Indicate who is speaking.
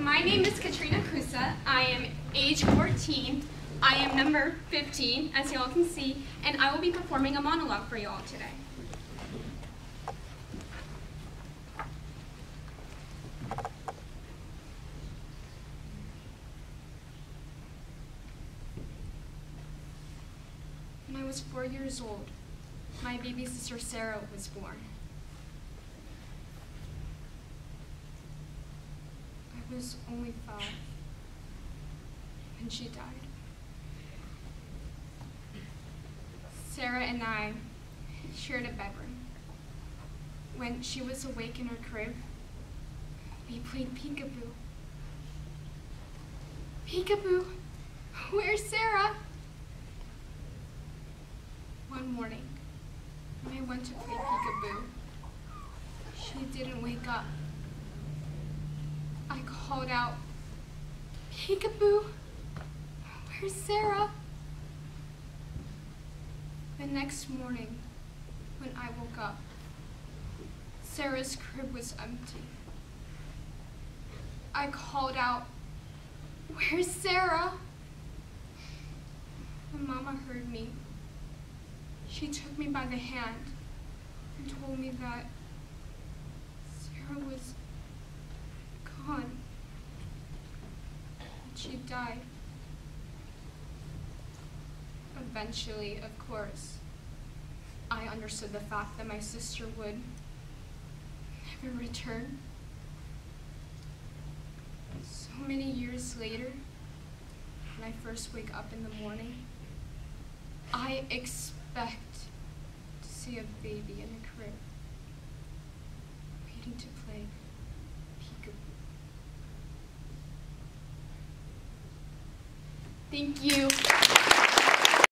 Speaker 1: My name is Katrina Kusa. I am age 14. I am number 15, as you all can see, and I will be performing a monologue for you all today. When I was four years old, my baby sister Sarah was born. I was only five when she died. Sarah and I shared a bedroom. When she was awake in her crib, we played peekaboo. Peekaboo, where's Sarah? One morning, when I went to play peekaboo, she didn't wake up. Called out, Peekaboo, where's Sarah? The next morning, when I woke up, Sarah's crib was empty. I called out, Where's Sarah? When Mama heard me, she took me by the hand and told me that Sarah was gone. That she died. Eventually, of course, I understood the fact that my sister would never return. So many years later, when I first wake up in the morning, I expect to see a baby in a crib, waiting to play peekaboo. Thank you.